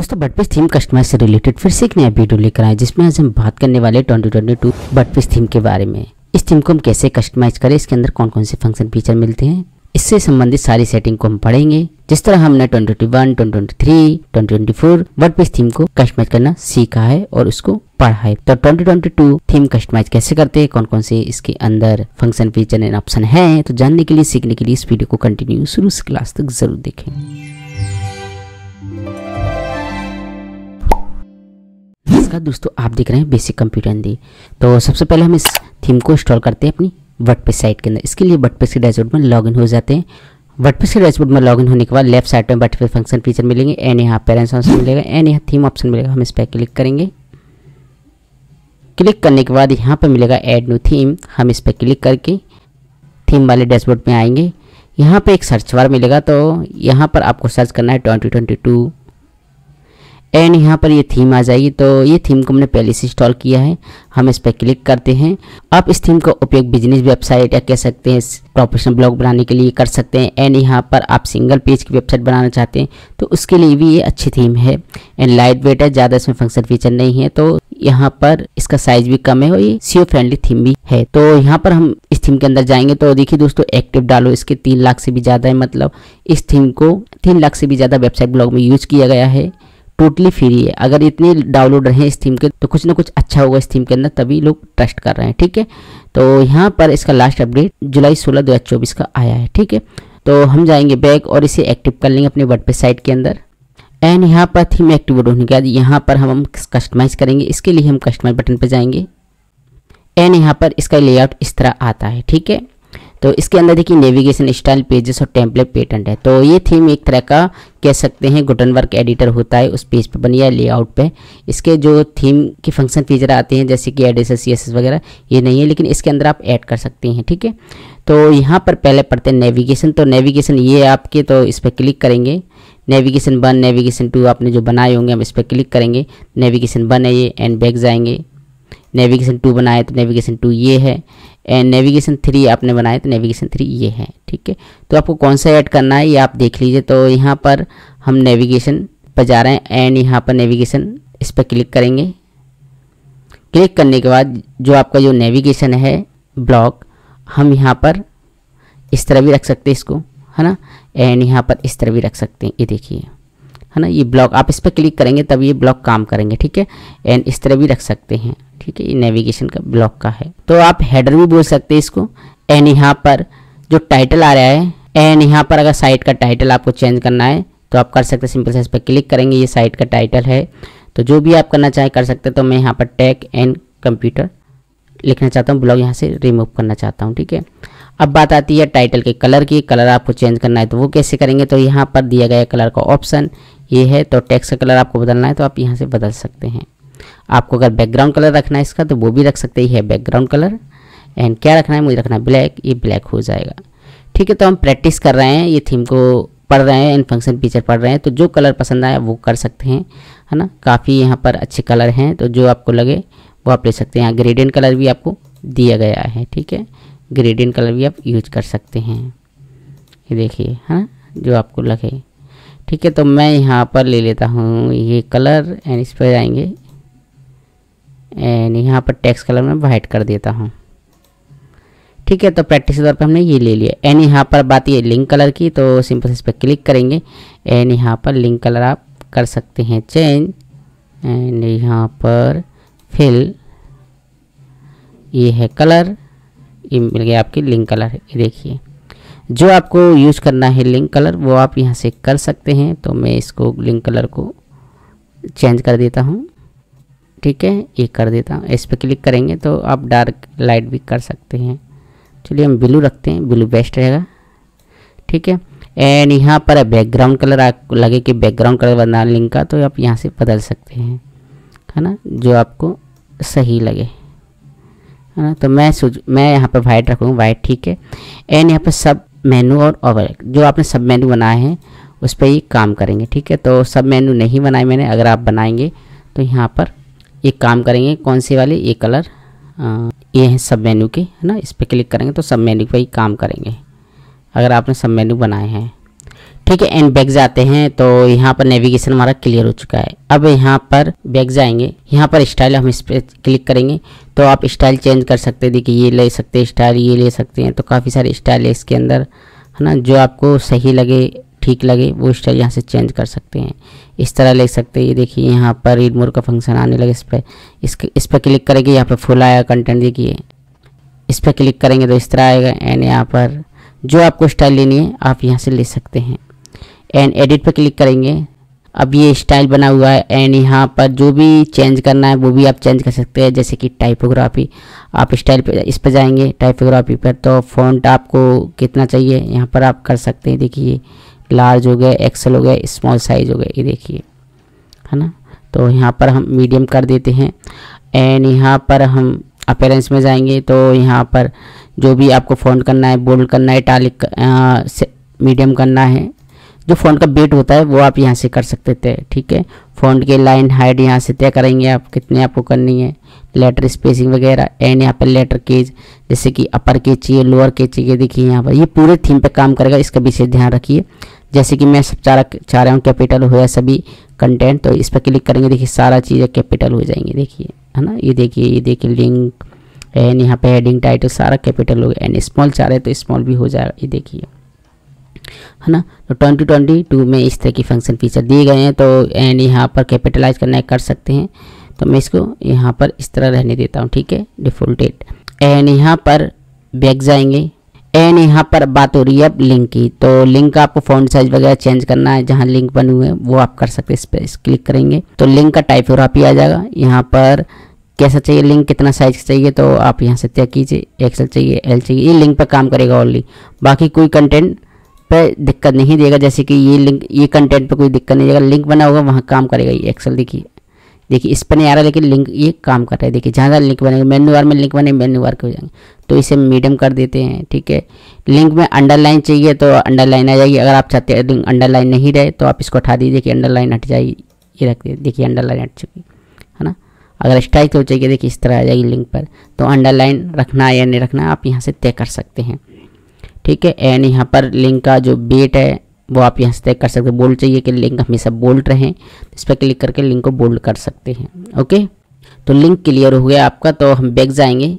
दोस्तों WordPress theme customize से related फिर से एक नया वीडियो लेकर आए जिसमें आज हम बात करने वाले 2022 वर्डप्रेस थीम के बारे में। इस थीम को हम कैसे कस्टमाइज करें इसके अंदर कौन कौन से फ़ंक्शन फीचर मिलते हैं इससे संबंधित सारी सेटिंग को हम पढ़ेंगे। जिस तरह हमने 2021, 2023, 2024 वर्डप्रेस थीम को कस्टमाइज करना सीखा है और उसको पढ़ा है। तो 2022 थीम कस्टमाइज कैसे करते हैं कौन कौन से इसके अंदर फ़ंक्शन फीचर एंड ऑप्शन है तो जानने के लिए सीखने के लिए इस वीडियो को कंटिन्यू शुरू से क्लास तक ज़रूर देखें। नमस्कार दोस्तों, आप देख रहे हैं बेसिक कंप्यूटर हिंदी तो सबसे पहले हम इस थीम को इंस्टॉल करते हैं अपनी वर्डप्रेस साइट के अंदर। इसके लिए वर्डप्रेस के डैशबोर्ड में लॉगिन हो जाते हैं। वर्डप्रेस के डैशबोर्ड में लॉगिन होने के बाद लेफ़्ट साइड में वर्डप्रेस फ़ंक्शन फीचर मिलेंगे एंड यहाँ पेरेंट्स ऑप्शन मिलेगा एंड यहाँ थीम ऑप्शन मिलेगा। हम इस पर क्लिक करेंगे। क्लिक करने के बाद यहाँ पर मिलेगा एड न्यू थीम हम इस पर क्लिक करके थीम वाले डैशबोर्ड में आएँगे। यहाँ पर एक सर्च बार मिलेगा तो यहाँ पर आपको सर्च करना है ट्वेंटी ट्वेंटी टू एंड यहाँ पर ये थीम आ जाएगी तो ये थीम को हमने पहले से इंस्टॉल किया है। हम इस पर क्लिक करते हैं। आप इस थीम का उपयोग बिज़नेस वेबसाइट या कह सकते हैं प्रोफेशनल ब्लॉग बनाने के लिए कर सकते हैं। एंड यहाँ पर आप सिंगल पेज की वेबसाइट बनाना चाहते हैं तो उसके लिए भी ये अच्छी थीम है। एंड लाइट वेट है, ज़्यादा इसमें फ़ंक्शन फीचर नहीं है तो यहाँ पर इसका साइज़ भी कम है और ये सीओ फ्रेंडली थीम भी है। तो यहाँ पर हम इस थीम के अंदर जाएँगे तो देखिए दोस्तों एक्टिव डालो इसके तीन लाख से भी ज़्यादा है मतलब इस थीम को तीन लाख से भी ज़्यादा वेबसाइट ब्लॉग में यूज़ किया गया है। टोटली फ्री है। अगर इतने डाउनलोड रहे इस थीम के तो कुछ ना कुछ अच्छा होगा इस थीम के अंदर, तभी लोग ट्रस्ट कर रहे हैं, ठीक है? तो यहाँ पर इसका लास्ट अपडेट जुलाई सोलह, दो का आया है, ठीक है? तो हम जाएँगे बैक और इसे एक्टिव कर लेंगे अपने वर्ड साइट के अंदर। एंड यहाँ पर थीम एक्टिवेट होने के बाद यहाँ पर हम कस्टमाइज करेंगे। इसके लिए हम कस्टमाइज बटन पर जाएँगे। एंड यहाँ पर इसका लेआउट इस तरह आता है, ठीक है? तो इसके अंदर देखिए नेविगेशन स्टाइल पेजेस और टेम्पलेट पेटेंट है। तो ये थीम एक तरह का कह सकते हैं गुटन वर्क एडिटर होता है, उस पेज पे बनी है लेआउट पे। इसके जो थीम के फ़ंक्शन फीचर आते हैं, जैसे कि एडिस सी एस वगैरह, ये नहीं है, लेकिन इसके अंदर आप ऐड कर सकते हैं, ठीक है? तो यहाँ पर पहले पढ़ते हैं नेविगेशन तो नेविगेशन ये आपके तो इस पर क्लिक करेंगे। नेविगेशन वन नेविगेशन टू आपने जो बनाए होंगे, हम इस पर क्लिक करेंगे। नेविगेशन वन है ये एंड बैक जाएँगे। नेविगेशन टू बनाए तो नेविगेशन टू ये है एंड नेविगेशन थ्री आपने बनाए तो नेविगेशन थ्री ये है, ठीक है? तो आपको कौन सा ऐड करना है, ये आप देख लीजिए। तो यहाँ पर हम नेविगेशन पर जा रहे हैं एंड यहाँ पर नेविगेशन इस पर क्लिक करेंगे। क्लिक करने के बाद जो आपका जो नेविगेशन है ब्लॉक हम यहाँ पर इस तरह भी रख सकते हैं इसको, है ना? एंड यहाँ पर इस तरह भी रख सकते हैं। ये देखिए। है ना? ये ब्लॉक आप इस पर क्लिक करेंगे, तब ये ब्लॉक काम करेंगे, ठीक है? एंड इस तरह भी रख सकते हैं, ठीक है? ये नेविगेशन का ब्लॉक का है। तो आप हेडर भी बोल सकते हैं इसको। एंड यहाँ पर जो टाइटल आ रहा है एंड यहाँ पर अगर साइट का टाइटल आपको चेंज करना है तो आप कर सकते हैं सिंपल से इस पर क्लिक करेंगे, ये साइट का टाइटल है। तो जो भी आप करना चाहें कर सकते हैं तो मैं यहाँ पर टेक एंड कंप्यूटर लिखना चाहता हूँ ब्लॉग यहाँ से रिमूव करना चाहता हूँ, ठीक है? अब बात आती है टाइटल के कलर की कलर आपको चेंज करना है तो वो कैसे करेंगे? तो यहाँ पर दिया गया कलर का ऑप्शन ये है तो टेक्स्ट का कलर आपको बदलना है तो आप यहाँ से बदल सकते हैं। आपको अगर बैकग्राउंड कलर रखना है इसका तो वो भी रख सकते ही। बैकग्राउंड कलर एंड क्या रखना है? मुझे रखना है ब्लैक ये ब्लैक हो जाएगा। ठीक है तो हम प्रैक्टिस कर रहे हैं, ये थीम को पढ़ रहे हैं इन फ़ंक्शन फीचर पढ़ रहे हैं तो जो कलर पसंद आया वो कर सकते हैं, है ना? काफ़ी यहाँ पर अच्छे कलर हैं तो जो आपको लगे वो आप ले सकते हैं। यहाँ ग्रेडियंट कलर भी आपको दिया गया है, ठीक है? ग्रेडियंट कलर भी आप यूज़ कर सकते हैं। ये देखिए, है ना? जो आपको लगे। ठीक है तो मैं यहाँ पर ले लेता हूँ ये कलर एंड इस पर जाएँगे। एंड यहाँ पर टेक्स्ट कलर में वाइट कर देता हूँ। ठीक है तो प्रैक्टिस के तौर पर हमने ये ले लिया। एंड यहाँ पर बात ये लिंक कलर की तो सिंपल इस पर क्लिक करेंगे। एंड यहाँ पर लिंक कलर आप कर सकते हैं। चेंज एंड यहाँ पर फिल ये है कलर। ये मिल गया आपकी लिंक कलर ये देखिए। जो आपको यूज़ करना है लिंक कलर वो आप यहाँ से कर सकते हैं तो मैं इसको लिंक कलर को चेंज कर देता हूँ। ठीक है, ये कर देता हूँ। इस पर क्लिक करेंगे तो आप डार्क लाइट भी कर सकते हैं। चलिए हम ब्लू रखते हैं ब्लू बेस्ट रहेगा। ठीक है एंड यहाँ पर बैकग्राउंड कलर आपको लगे कि बैकग्राउंड कलर बना लिंक का तो आप यहाँ से बदल सकते हैं। है ना? जो आपको सही लगे। है ना? तो मैं मैं यहाँ पर वाइट रखूँगा वाइट ठीक है। एंड यहाँ पर सब मेनू और ओवर जो आपने सब मेनू बनाए हैं, उस पर ही काम करेंगे, ठीक है? तो सब मेनू नहीं बनाए मैंने, अगर आप बनाएँगे तो यहाँ पर एक काम करेंगे, कौन सी वाली? ये कलर ये है सब मेन्यू के, है ना? इस पर क्लिक करेंगे तो सब मेन्यू पर ही काम करेंगे। अगर आपने सब मेन्यू बनाए हैं ठीक है एंड बैक जाते हैं तो यहाँ पर नेविगेशन हमारा क्लियर हो चुका है। अब यहाँ पर बैक जाएँगे। यहाँ पर स्टाइल हम इस पर क्लिक करेंगे तो आप स्टाइल चेंज कर सकते हैं। देखिए, ये ले सकते हैं स्टाइल ये ले सकते हैं। तो काफ़ी सारे स्टाइल है इसके अंदर, है ना? जो आपको सही लगे, ठीक लगे, वो स्टाइल यहाँ से चेंज कर सकते हैं। इस तरह ले सकते हैं। ये देखिए, यहाँ पर रीड मोर का फ़ंक्शन आने लगे इस पर इस इस पर क्लिक करेंगे, यहाँ पर फुल आया कंटेंट देखिए। इस पर क्लिक करेंगे तो इस तरह आएगा एंड यहाँ पर जो आपको स्टाइल लेनी है, आप यहाँ से ले सकते हैं। एंड एडिट पर क्लिक करेंगे। अब ये स्टाइल बना हुआ है एंड यहाँ पर जो भी चेंज करना है, वो भी आप चेंज कर सकते हैं, जैसे कि टाइपोग्राफी आप स्टाइल पे, इस पर जाएँगे टाइपोग्राफी पर तो फ़ॉन्ट आपको कितना चाहिए, यहाँ पर आप कर सकते हैं। देखिए लार्ज हो गया एक्सल हो गया स्मॉल साइज़ हो गया, ये देखिए, है ना? तो यहाँ पर हम मीडियम कर देते हैं एंड यहाँ पर हम अपेरेंस में जाएँगे तो यहाँ पर जो भी आपको फ़ॉन्ट करना है बोल्ड करना है टालिक मीडियम करना है जो फ़ॉन्ट का बेट होता है, वो आप यहाँ से कर सकते थे, ठीक है? फ़ॉन्ट के लाइन हाइट यहाँ से तय करेंगे आप, कितने आपको करनी है लेटर स्पेसिंग वगैरह एंड यहाँ पर लेटर केज जैसे कि अपर केज चाहिए लोअर केज चाहिए, देखिए यहाँ पर, ये पूरे थीम पे काम करेगा, इसका विशेष ध्यान रखिए। जैसे कि मैं सब चाह चाह रहा हूँ कैपिटल हो सभी कंटेंट तो इस पर क्लिक करेंगे, देखिए सारा चीज़ें कैपिटल हो जाएँगे, देखिए, है ना? ये देखिए ये देखिए लिंक एंड यहाँ पे हेडिंग टाइटल सारा कैपिटल हो गया एंड स्मॉल चाह रहे तो स्मॉल भी हो जाएगा, ये देखिए। है ना? तो ट्वेंटी ट्वेंटी टू में इस तरह की फ़ंक्शन फीचर दिए गए हैं तो एंड यहाँ पर कैपिटलाइज करना कर सकते हैं। तो मैं इसको यहाँ पर इस तरह रहने देता हूँ, ठीक है? डिफॉल्टेड एंड यहाँ पर बैग जाएँगे। एंड यहाँ पर बात हो रही है अब लिंक की। तो लिंक का आपको फॉन्ट साइज़ वगैरह चेंज करना है, जहाँ लिंक बने हुए हैं, वो आप कर सकते हैं, इस पर क्लिक करेंगे। तो लिंक का टाइपोग्राफी आ जाएगा। यहाँ पर कैसा चाहिए लिंक कितना साइज़ चाहिए तो आप यहाँ से तय कीजिए। एक्सल चाहिए एल चाहिए, ये लिंक पर काम करेगा ओनली बाकी कोई कंटेंट पे दिक्कत नहीं देगा, जैसे कि ये लिंक ये कंटेंट पे कोई दिक्कत नहीं देगा। लिंक बना होगा, वहाँ काम करेगा ये एक्सेल देखिए। देखिए, इस पर नहीं आ रहा, लेकिन लिंक ये काम कर रहा है। देखिए, जहाँ जहाँ लिंक बनेगा मेन्यू बार में लिंक बने मेन्यू बार के हो जाएँगे। तो इसे मीडियम कर देते हैं, ठीक है? लिंक में अंडरलाइन चाहिए तो अंडरलाइन आ जाएगी। अगर आप चाहते हैं लिंक अंडरलाइन नहीं रहे तो आप इसको उठा दीजिए। कि अंडरलाइन हट जाएगी, ये रख दीजिए देखिए अंडरलाइन हट चुकी, है ना? अगर स्ट्राइक हो चाहिए देखिए, इस तरह आ जाएगी लिंक पर। तो अंडरलाइन रखना या नहीं रखना आप यहाँ से तय कर सकते हैं। ठीक है? एंड यहाँ पर लिंक का जो बेट है, वो आप यहाँ से तय कर सकते हैं। बोल्ड चाहिए कि लिंक हमेशा बोल्ड रहें। इस पर क्लिक करके लिंक को बोल्ड कर सकते हैं। ओके तो लिंक क्लियर हो गया आपका तो हम बैक जाएँगे।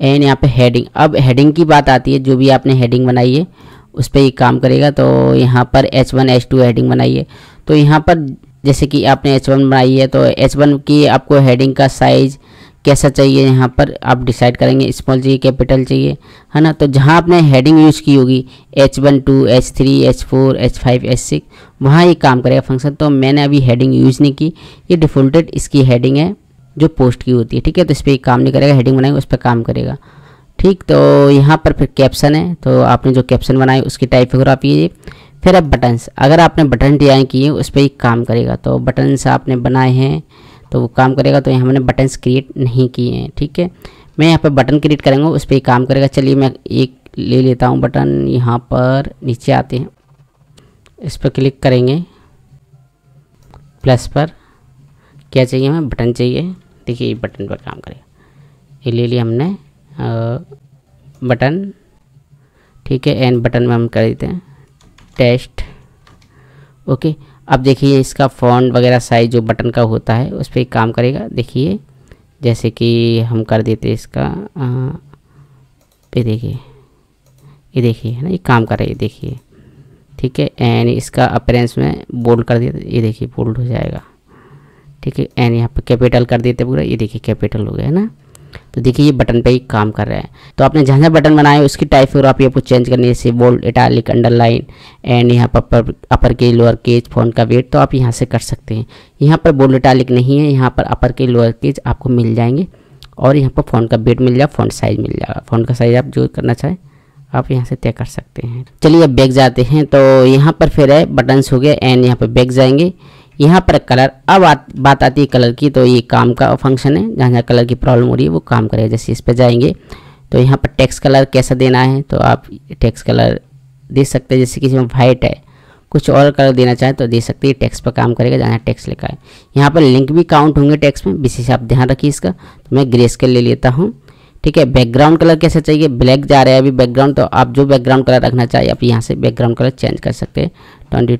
एंड यहाँ पे हेडिंग अब हेडिंग की बात आती है, जो भी आपने हेडिंग बनाई है, उस पर ये काम करेगा। तो यहाँ पर H one H two heading बनाई है। तो यहाँ पर जैसे कि आपने एच वन बनाई है तो एच वन की आपको हेडिंग का साइज़ कैसा चाहिए, यहाँ पर आप डिसाइड करेंगे स्मॉल चाहिए कैपिटल चाहिए, है ना? तो जहाँ आपने हेडिंग यूज़ की होगी H one two H three H four H five H six वहाँ ये काम करेगा फ़ंक्शन तो मैंने अभी हेडिंग यूज़ नहीं की, ये डिफ़ॉल्टेड इसकी हेडिंग है, जो पोस्ट की होती है, ठीक है? तो इस पर काम नहीं करेगा हेडिंग बनाएँगे, उस पर काम करेगा। ठीक तो यहाँ पर फिर कैप्शन है तो आपने जो कैप्शन बनाए उसकी टाइपोग्राफी है फिर अब बटन्स अगर आपने बटन डिज़ाइन किए, उस पर ही काम करेगा। तो बटन्स आपने बनाए हैं तो वो काम करेगा तो यहाँ मैंने बटन्स क्रिएट नहीं किए हैं ठीक है? मैं यहाँ पर बटन क्रिएट करेंगे उस पर काम करेगा। चलिए मैं एक ले लेता हूँ बटन यहाँ पर नीचे आते हैं। इस पर क्लिक करेंगे। प्लस पर क्या चाहिए हमें? बटन चाहिए। देखिए ये बटन पर काम करेगा। ये ले लिया हमने आ, बटन ठीक है? एन बटन में हम कर देते हैं। टेस्ट ओके अब देखिए इसका फ़ॉन्ट वगैरह साइज़ जो बटन का होता है, उस पर काम करेगा। देखिए, जैसे कि हम कर देते इसका ये देखिए ये देखिए, है ना, ये काम कर रहा है देखिए। ठीक है एंड इसका अपरेंस में बोल्ड कर दिया, ये देखिए बोल्ड हो जाएगा। ठीक है एंड यहाँ पर कैपिटल कर देते पूरा, ये देखिए कैपिटल हो गया, है ना। तो देखिए ये बटन पे ही काम कर रहा है। तो आपने जहाँ जहाँ बटन बनाए उसकी टाइप फिर आप आपको चेंज करनी है जैसे बोल्ड इटालिक अंडरलाइन एंड यहाँ पर अपर, अपर के लोअर केज फ़ोन का वेट तो आप यहाँ से कर सकते हैं। यहाँ पर बोल्ड इटालिक नहीं है यहाँ पर अपर के लोअर केज आपको मिल जाएँगे और यहाँ पर फ़ोन का वेट मिल जाएगा फ़ोन साइज़ मिल जाएगा। फ़ोन का साइज़ आप जो करना चाहें आप यहाँ से तय कर सकते हैं। चलिए अब बैग जाते हैं तो यहाँ पर फिर है बटन्स हो गए एंड यहाँ पर बैग जाएँगे। यहाँ पर कलर अब आ, बात आती है कलर की तो ये काम का फ़ंक्शन है जहाँ जहाँ कलर की प्रॉब्लम हो रही है वो काम करेगा जैसे इस पर जाएँगे। तो यहाँ पर टेक्स कलर कैसा देना है तो आप टेक्स कलर दे सकते हैं जैसे किसी में वाइट है कुछ और कलर देना चाहें तो दे सकते हैं टेक्स पर काम करेगा जहाँ टेक्स लिखा है। यहाँ पर लिंक भी काउंट होंगे टेक्स में विशेष आप ध्यान रखिए इसका तो मैं ग्रे स्केल ले लेता हूँ। ठीक है बैकग्राउंड कलर कैसा चाहिए? ब्लैक जा रहा है अभी बैकग्राउंड तो आप जो बैकग्राउंड कलर रखना चाहिए आप यहाँ से बैकग्राउंड कलर चेंज कर सकते हैं। ट्वेंटी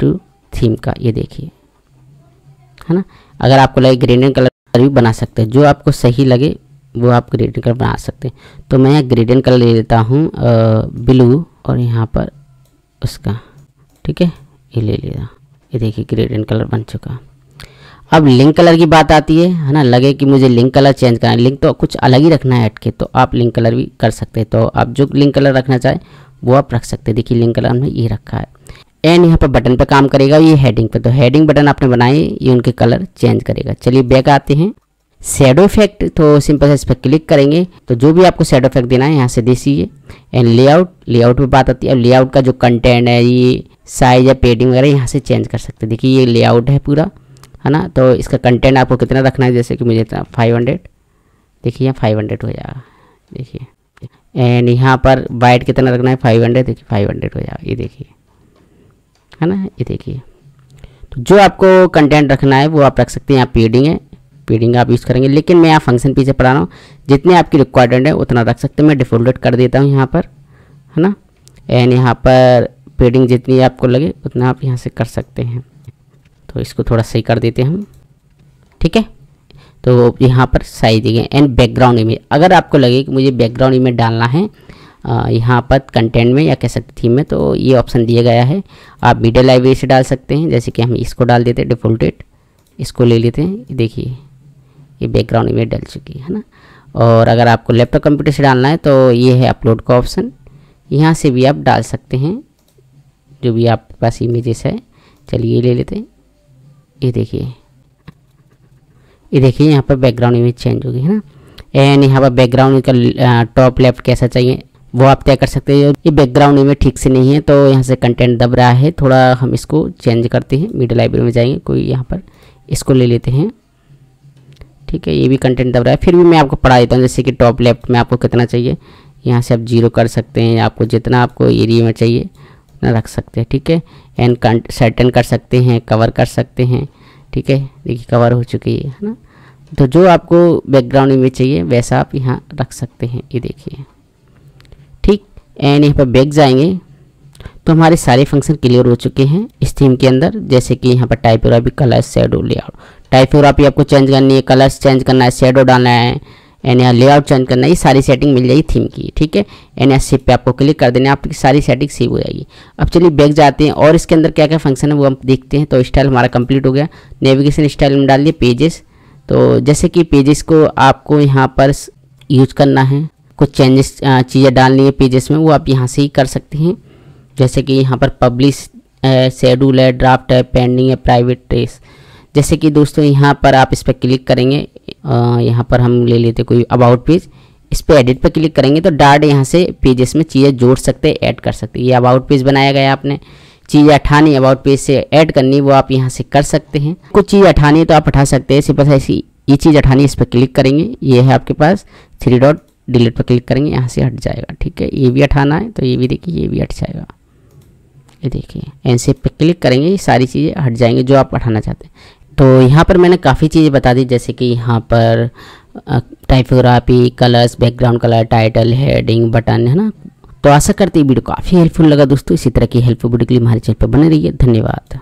थीम का ये देखिए। है ना? अगर आपको लगे ग्रेडियंट कलर भी बना सकते हैं। जो आपको सही लगे, वो आप ग्रेडियंट कलर बना सकते हैं। तो मैं यहाँ ग्रेडियंट कलर ले लेता हूँ ब्लू और यहाँ पर उसका, ठीक है? ये ले लिया। ये देखिए ग्रेडियंट कलर बन चुका। अब लिंक कलर की बात आती है है ना? लगे कि मुझे लिंक कलर चेंज करना है। लिंक तो कुछ अलग ही रखना है हट के तो आप लिंक कलर भी कर सकते हैं। तो आप जो लिंक कलर रखना चाहें, वो आप रख सकते हैं। देखिए लिंक कलर हमने ये रखा है। एंड यहाँ पर बटन पर काम करेगा, ये हेडिंग पे तो हेडिंग बटन आपने बनाए ये उनके कलर चेंज करेगा। चलिए बैक आते हैं। शेडो इफ़ेक्ट तो सिंपल से इस पर क्लिक करेंगे। तो जो भी आपको शेडो इफ़ेक्ट देना है, यहाँ से दीजिए एंड लेआउट लेआउट पे बात आती है। अब लेआउट का जो कंटेंट है, ये साइज़ या पेडिंग वगैरह यहाँ से चेंज कर सकते हैं। देखिए, ये लेआउट है पूरा, है ना? तो इसका कंटेंट आपको कितना रखना है? जैसे कि मुझे फाइव हंड्रेड देखिए, यहाँ फाइव हंड्रेड हो जाएगा देखिए। एंड यहाँ पर वाइट कितना रखना है? फाइव हंड्रेड देखिए फाइव हंड्रेड हो जाएगा ये देखिए। है ना? ये देखिए। तो जो आपको कंटेंट रखना है, वो आप रख सकते हैं यहाँ पेडिंग है। पेडिंग आप यूज़ करेंगे, लेकिन मैं यहाँ फ़ंक्शन पीछे पढ़ा रहा हूँ। जितने आपकी रिक्वायरमेंट है, उतना रख सकते हैं। मैं डिफॉल्टेड कर देता हूँ यहाँ पर, है ना? एंड यहाँ पर पेडिंग जितनी आपको लगे, उतना आप यहाँ से कर सकते हैं। तो इसको थोड़ा सही कर देते हैं हम। ठीक है? तो यहाँ पर साइज़ देंगे एंड बैकग्राउंड इमेज अगर आपको लगे कि मुझे बैकग्राउंड इमेज डालना है यहाँ पर कंटेंट में या कह सकते थीम में तो ये ऑप्शन दिया गया है। आप मीडिया लाइब्रेरी से डाल सकते हैं, जैसे कि हम इसको डाल देते हैं डिफॉल्टेड इसको ले लेते हैं। देखिए, ये बैकग्राउंड इमेज डल चुकी है ना? और अगर आपको लैपटॉप कंप्यूटर से डालना है तो ये है अपलोड का ऑप्शन यहाँ से भी आप डाल सकते हैं, जो भी आपके पास इमेजेस है। चलिए ले लेते हैं। ये देखिए ये देखिए, यहाँ पर बैकग्राउंड इमेज चेंज होगी है ना? एंड यहाँ पर बैकग्राउंड का टॉप लेफ़्ट कैसा चाहिए? वो आप तय कर सकते हैं। ये बैकग्राउंड इमेज ठीक से नहीं है तो यहाँ से कंटेंट दब रहा है। थोड़ा हम इसको चेंज करते हैं। मीडिया लाइब्रेरी में जाएँगे, कोई यहाँ पर इसको ले लेते हैं। ठीक है, ये भी कंटेंट दब रहा है। फिर भी मैं आपको पढ़ा देता हूँ, जैसे कि टॉप लेफ़्ट में आपको कितना चाहिए। यहाँ से आप ज़ीरो कर सकते हैं, आपको जितना आपको एरिया में चाहिए, उतना रख सकते हैं। ठीक है एंड सर्टन कर सकते हैं कवर कर सकते हैं। ठीक है, देखिए कवर हो चुकी है ना? तो जो आपको बैकग्राउंड इमेज चाहिए, वैसा आप यहाँ रख सकते हैं। ये देखिए। एंड यहाँ पर बैक जाएँगे। तो हमारे सारे फ़ंक्शन क्लियर हो चुके हैं इस थीम के अंदर। जैसे कि यहाँ पर typography colour shadow layout typography आपको चेंज करनी है कलर्स चेंज करना है शेडो डालना है एंड यहाँ लेआउट चेंज करना है, ये सारी सेटिंग मिल जाएगी थीम की, ठीक है? एन एस पे आपको क्लिक कर देना आपकी सारी सेटिंग सेव हो जाएगी। अब चलिए बैक जाते हैं और इसके अंदर क्या क्या फ़ंक्शन है वो हम देखते हैं। तो स्टाइल हमारा कंप्लीट हो गया। नेविगेशन स्टाइल में डाल दिए पेजेस तो जैसे कि पेजेस को आपको यहाँ पर यूज़ करना है। कुछ चेंजेस चीज़ें डालनी है पेजेस में, वो आप यहाँ से ही कर सकते हैं। जैसे कि यहाँ पर पब्लिश शेड्यूल है ड्राफ्ट है पेंडिंग है प्राइवेट ट्रेस जैसे कि दोस्तों यहाँ पर आप इस पर क्लिक करेंगे यहाँ पर हम ले लेते कोई अबाउट पेज इस पर एडिट पर क्लिक करेंगे तो डार्ट यहाँ से पेजेस में चीज़ें जोड़ सकते हैं ऐड कर सकते हैं। ये अबाउट पेज बनाया गया आपने। चीज़ हटानी अबाउट पेज से ऐड करनी, वो आप यहाँ से कर सकते हैं। कुछ चीज़ हटानी तो आप हटा सकते हैं। सिर्फ़ ऐसी ये चीज़ हटानी इस पर क्लिक करेंगे। ये है आपके पास थ्री डॉट डिलीट पर क्लिक करेंगे, यहाँ से हट जाएगा, ठीक है? ये भी हटाना है तो ये भी देखिए, ये भी हट जाएगा। ये देखिए एन पे क्लिक करेंगे, ये सारी चीज़ें हट जाएँगे जो आप हटाना चाहते हैं। तो यहाँ पर मैंने काफ़ी चीज़ें बता दी, जैसे कि यहाँ पर typography colours background colour title heading button है ना? तो आशा करती वीडियो काफ़ी हेल्पफुल लगा दोस्तों, इसी तरह की हेल्पफुल वीडियो के लिए हमारे चैनल पर बने रहिए। धन्यवाद।